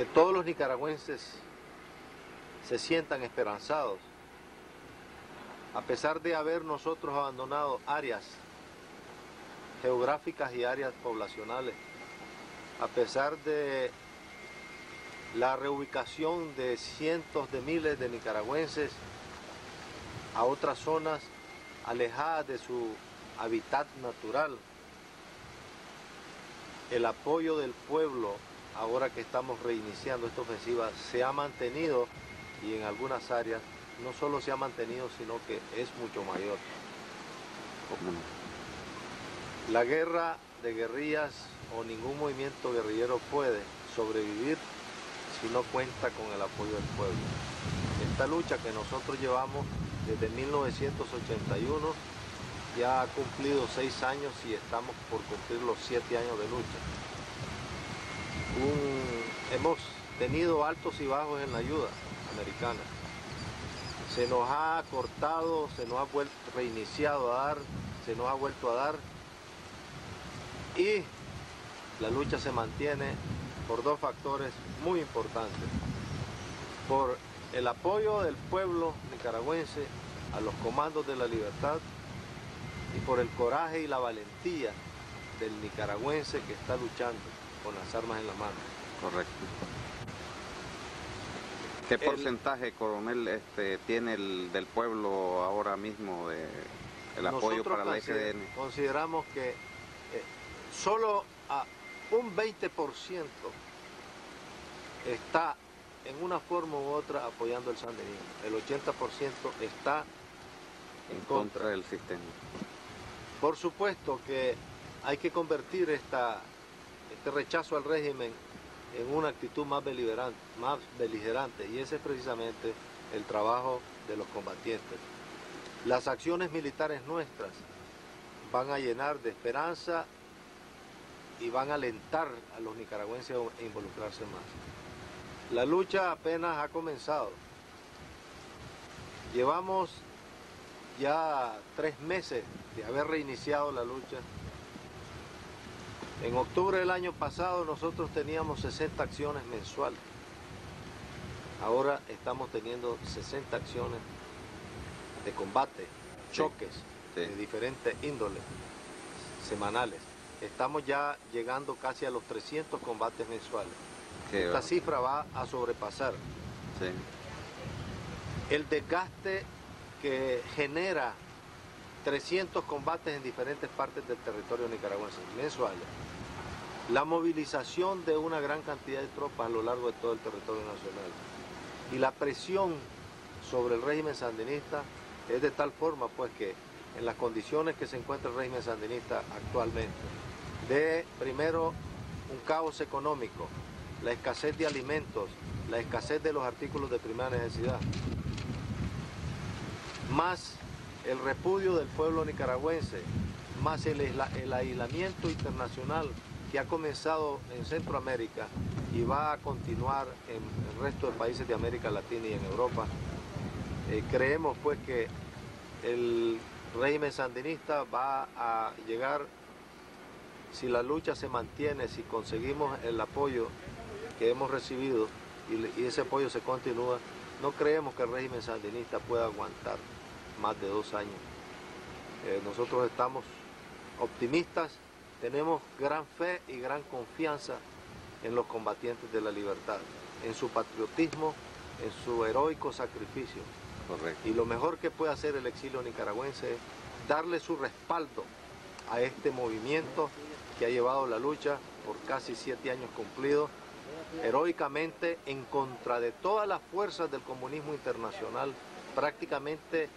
que todos los nicaragüenses se sientan esperanzados, a pesar de haber nosotros abandonado áreas geográficas y áreas poblacionales, a pesar de la reubicación de cientos de miles de nicaragüenses a otras zonas alejadas de su hábitat natural. El apoyo del pueblo, ahora que estamos reiniciando esta ofensiva, se ha mantenido y en algunas áreas no solo se ha mantenido, sino que es mucho mayor. La guerra de guerrillas o ningún movimiento guerrillero puede sobrevivir si no cuenta con el apoyo del pueblo. Esta lucha que nosotros llevamos desde 1981 ya ha cumplido seis años y estamos por cumplir los siete años de lucha. Hemos tenido altos y bajos en la ayuda americana. Se nos ha cortado, se nos ha vuelto, reiniciado a dar, se nos ha vuelto a dar y la lucha se mantiene por dos factores muy importantes. Por el apoyo del pueblo nicaragüense a los comandos de la libertad y por el coraje y la valentía del nicaragüense que está luchando con las armas en la mano. Correcto. ¿Qué porcentaje, coronel, este, tiene el del pueblo ahora mismo de el apoyo para la SDN? Consideramos que eh, solo a un 20% está en una forma u otra apoyando el sandinismo. El 80% está en contra del sistema. Por supuesto que hay que convertir esta, este rechazo al régimen en una actitud más beligerante, más beligerante y ese es precisamente el trabajo de los combatientes. Las acciones militares nuestras van a llenar de esperanza y van a alentar a los nicaragüenses a involucrarse más. La lucha apenas ha comenzado. Llevamos ya tres meses de haber reiniciado la lucha. En octubre del año pasado nosotros teníamos 60 acciones mensuales. Ahora estamos teniendo 60 acciones de combate, choques de diferentes índoles, semanales. Estamos ya llegando casi a los 300 combates mensuales. Esta cifra va a sobrepasar. El desgaste que genera 300 combates en diferentes partes del territorio nicaragüense mensuales. La movilización de una gran cantidad de tropas a lo largo de todo el territorio nacional. Y la presión sobre el régimen sandinista es de tal forma pues que en las condiciones que se encuentra el régimen sandinista actualmente, de primero un caos económico, la escasez de alimentos, la escasez de los artículos de primera necesidad, más el repudio del pueblo nicaragüense, más el, aislamiento internacional que ha comenzado en Centroamérica y va a continuar en el resto de países de América Latina y en Europa, eh, creemos pues que el régimen sandinista va a llegar, si la lucha se mantiene, si conseguimos el apoyo que hemos recibido y, y ese apoyo se continúa, no creemos que el régimen sandinista pueda aguantar más de dos años. Eh, nosotros estamos optimistas, tenemos gran fe y gran confianza en los combatientes de la libertad, en su patriotismo, en su heroico sacrificio. Y lo mejor que puede hacer el exilio nicaragüense es darle su respaldo a este movimiento que ha llevado la lucha por casi siete años cumplidos, heroicamente en contra de todas las fuerzas del comunismo internacional, prácticamente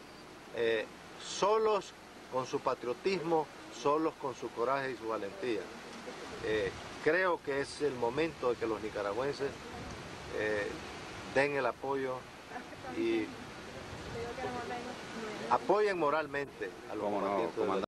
eh, solos con su patriotismo, solos con su coraje y su valentía. Eh, creo que es el momento de que los nicaragüenses eh, den el apoyo y apoyen moralmente a los combatientes.